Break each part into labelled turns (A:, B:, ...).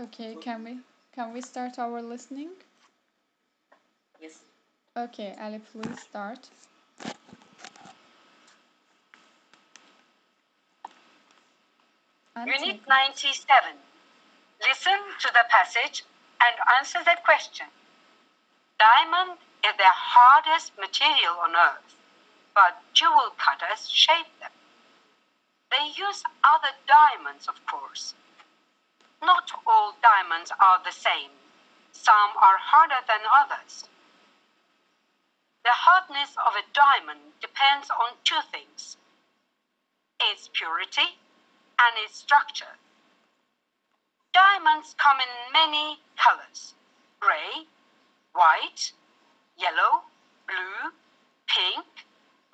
A: Okay, can we can we start our listening?
B: Yes.
A: Okay, Ali, please start.
C: Unit 97. Listen to the passage and answer the question. Diamond is the hardest material on earth, but jewel cutters shape them. They use other diamonds, of course. Not all diamonds are the same. Some are harder than others. The hardness of a diamond depends on two things its purity and its structure. Diamonds come in many colors gray, white, yellow, blue, pink,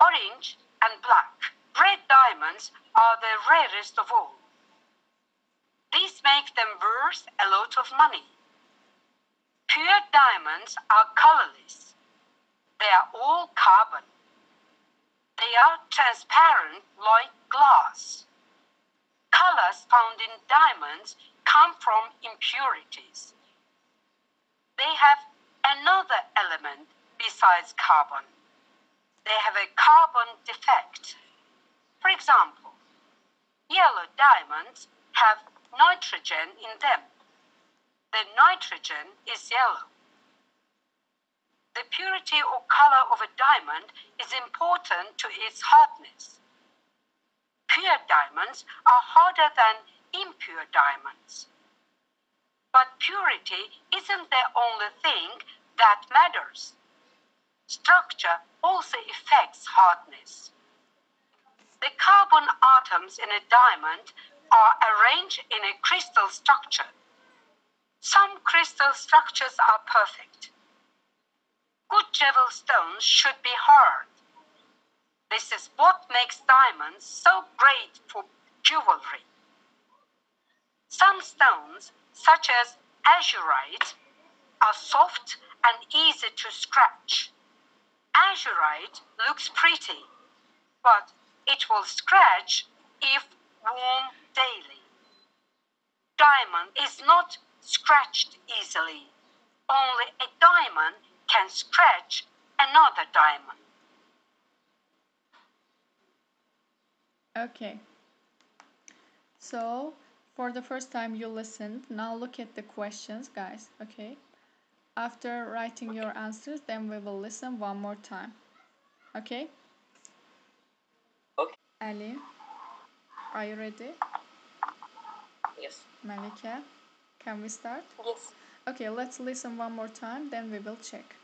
C: orange, and black. Red diamonds are the rarest of all. These make them worth a lot of money. Pure diamonds are colorless. They are all carbon. They are transparent like glass. Colors found in diamonds come from impurities. They have another element besides carbon. They have a carbon defect. For example, yellow diamonds have nitrogen in them. The nitrogen is yellow. The purity or color of a diamond is important to its hardness. Pure diamonds are harder than impure diamonds. But purity isn't the only thing that matters. Structure also affects hardness. The carbon atoms in a diamond are arranged in a crystal structure. Some crystal structures are perfect. Good jewel stones should be hard. This is what makes diamonds so great for jewelry. Some stones, such as azurite, are soft and easy to scratch. Azurite looks pretty, but it will scratch if worn daily. Diamond is not scratched easily. Only a diamond can scratch another diamond.
A: Okay. So, for the first time you listened, now look at the questions, guys, okay? After writing your answers, then we will listen one more time. Okay?
B: Okay.
A: Ali, are you ready?
B: Yes.
A: Malika, can we start?
B: Yes.
A: Okay, let's listen one more time, then we will check.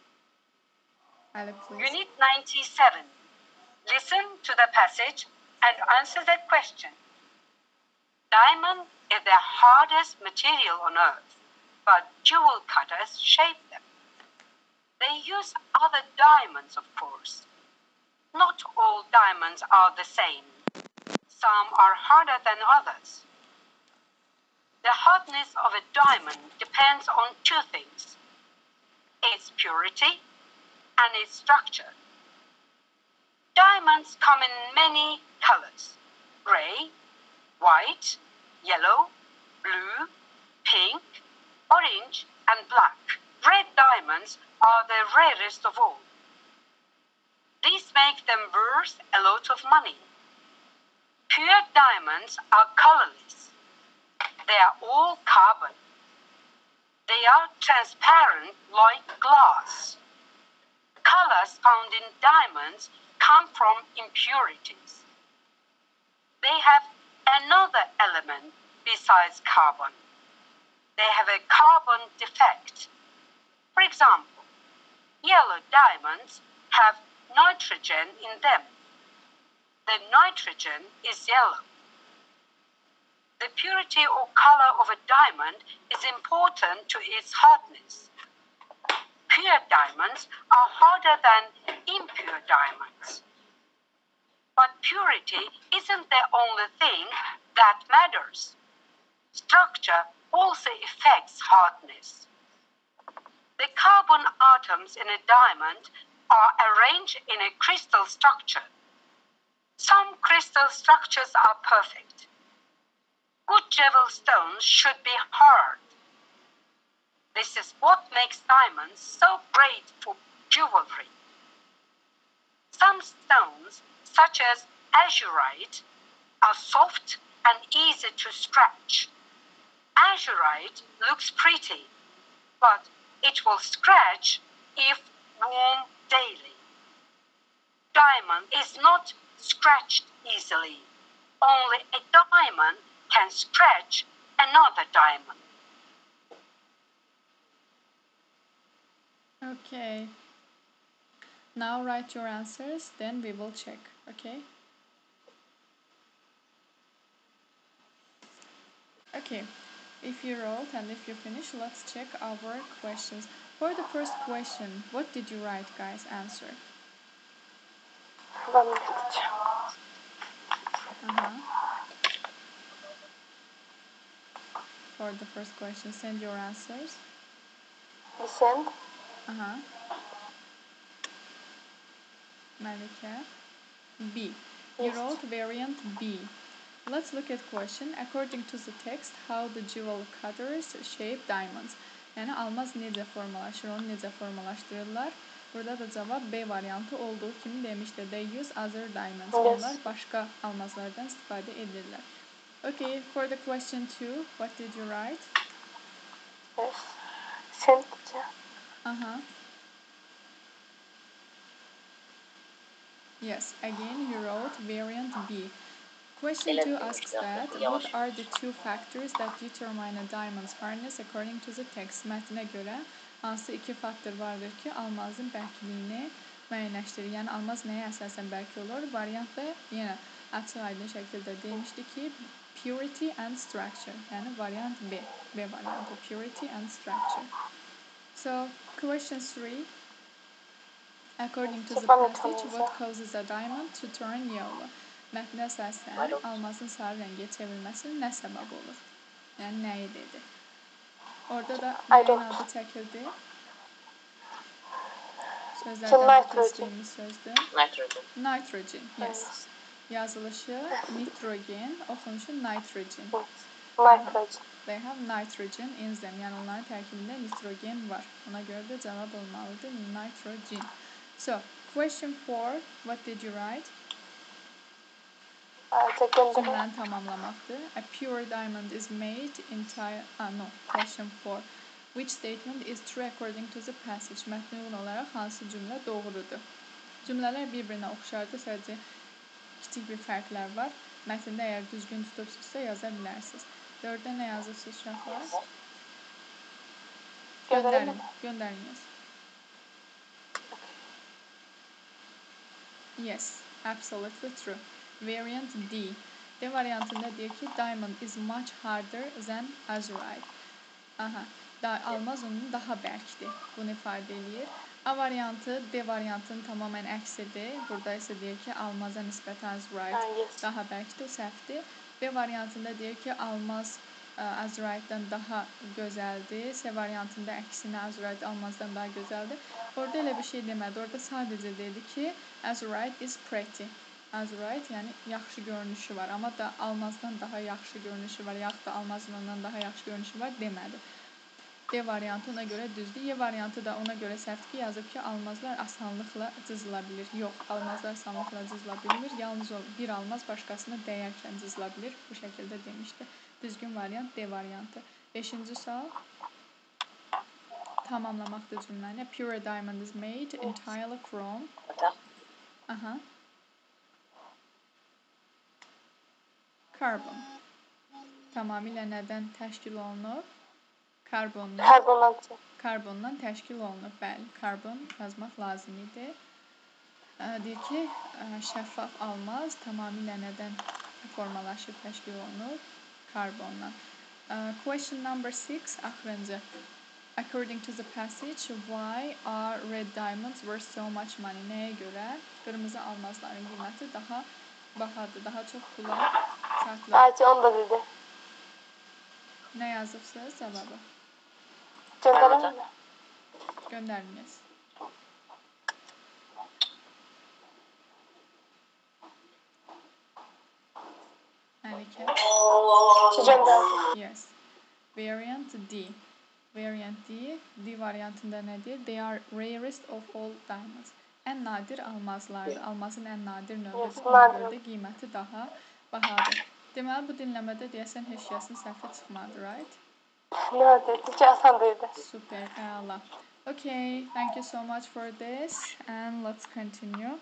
A: Ali, please.
C: Unit 97. Listen to the passage and answer the question. Diamond is the hardest material on earth, but jewel cutters shape them. They use other diamonds, of course. Not all diamonds are the same. Some are harder than others. The hardness of a diamond depends on two things its purity and its structure. Diamonds come in many colors gray, white, yellow, blue, pink, orange, and black. Red diamonds are the rarest of all. These make them worth a lot of money. Pure diamonds are colorless. They are all carbon. They are transparent like glass. Colors found in diamonds come from impurities. They have another element besides carbon. They have a carbon defect. For example, yellow diamonds have nitrogen in them. The nitrogen is yellow. The purity or color of a diamond is important to its hardness. Pure diamonds are harder than impure diamonds. But purity isn't the only thing that matters. Structure also affects hardness. The carbon atoms in a diamond are arranged in a crystal structure. Some crystal structures are perfect. Good jewel stones should be hard. This is what makes diamonds so great for jewelry? Some stones, such as azurite, are soft and easy to scratch. Azurite looks pretty, but it will scratch if worn daily. Diamond is not scratched easily. Only a diamond can scratch another diamond.
A: Okay. Now write your answers, then we will check, okay? Okay, if you wrote and if you finish, let's check our questions. For the first question, what did you write, guys? Answer.
D: Ben de gideceğim.
A: Uh-huh. For the first question, send your answers.
D: Bir send.
A: Uh-huh. Malika. B. You
D: Yes.
A: wrote variant B. Let's look at question. According to the text, how the jewel cutters shape diamonds. Yani almaz necə formalaşır, onu necə formalaşdırırlar. Burada da cavab B variantı olduğu kimi demişdi. They use other diamonds.
D: Yes.
A: Onlar başqa almazlardan istifadə edirlər. Okay, for the question two, what did you write?
D: Yes. Send.
A: Uh-huh. Yes, again you wrote variant B. Question 2 asks that what are the two factors that determine a diamond's hardness according to the text? Mətnə görə hansı iki faktor vardır ki, almazın bərkliyini müəyyənləşdirir? Yəni almaz nəyə əsasən bərk olur? Variant da yenə açıq aydın şəkildə demişdi ki, purity and structure. Yəni variant B. B variantı purity and structure. So, question 3. According to the passage, what causes a diamond to turn yellow? Mətndə əsasən almazın sarı rəngə çevrilməsi nə səbəb olur? Yəni nəyi dedi? Orada da nəyin adı çəkildi? Sözlərdən
D: nitrogen.
A: seçdiyimiz sözdür.
B: Nitrogen.
A: Nitrogen, yes. Yazılışı nitrogen, oxunuşu nitrogen.
D: Nitrogen.
A: They have nitrogen in them. Yəni onların tərkibində nitrogen var. Ona görə də cavab olmalıdır nitrogen. So, question 4, what did you write? Cümləni tamamlamaqdır. A pure diamond is made entire... Ah, no. Question 4. Which statement is true according to the passage? Mətnə uyğun olaraq hansı cümlə doğrudur? Cümlələr bir-birinə oxşardır, sadəcə kiçik bir fərqlər var. Mətndə əgər düzgün tutubsuzsa yaza bilərsiniz. 4-də nə yazırsınız uşaqlar? Göndərin, göndərin yaz. Yes, absolutely true. Variant D. D variantında deyir ki, diamond is much harder than azurite. Aha, da, almaz onun daha bərkdir. Bunu ifadə eləyir. A variantı D variantının tamamən əksidir. Burada isə deyir ki, almaza nisbətən azurite daha bərkdir, səhvdir. B variantında deyir ki, almaz ə, azurite-dən daha gözəldir. C variantında əksinə azurite almazdan daha gözəldir. Orada elə bir şey demədi. Orada sadəcə dedi ki, azurite is pretty. Azurite yəni yaxşı görünüşü var, amma da almazdan daha yaxşı görünüşü var, yaxud da almazın ondan daha yaxşı görünüşü var demədi. D variantı ona görə düzdür. Y variantı da ona görə səhvdir ki, yazıb ki, almazlar asanlıqla cızıla bilir. Yox, almazlar asanlıqla cızıla bilmir. Yalnız o bir almaz başqasına dəyərkən cızıla bilir. Bu şəkildə demişdi. Düzgün variant D variantı. 5-ci sual tamamlamaqdır cümləni. Pure diamond is made entirely from. Aha. Carbon. Tamamilə nədən təşkil olunur? Karbondan.
D: Karbonatı.
A: Karbondan təşkil olunur. Bəli, karbon yazmaq lazım idi. Deyir ki, şəffaf almaz tamamilə nədən formalaşıb təşkil olunur? Karbondan. Question number 6 axırıncı. According to the passage, why are red diamonds worth so much money? Nəyə görə qırmızı almazların qiyməti daha bahadır, daha çox pula satılır?
D: Artık onu da dedi.
A: Nə yazıbsınız cavabı?
D: Gönderelim mi?
A: Göndermeyeceğiz.
D: Melike. She.
A: Yes. Variant D. Variant D. D varyantında nedir? They are rarest of all diamonds. En nadir almazlardır. Almazın en nadir növbəsi olmalıdır. Qiyməti daha bahadır. Deməli, bu dinləmədə deyəsən heç kəsin səhvə çıxmadı, right? Süper, Allah. Okay, thank you so much for this and let's continue.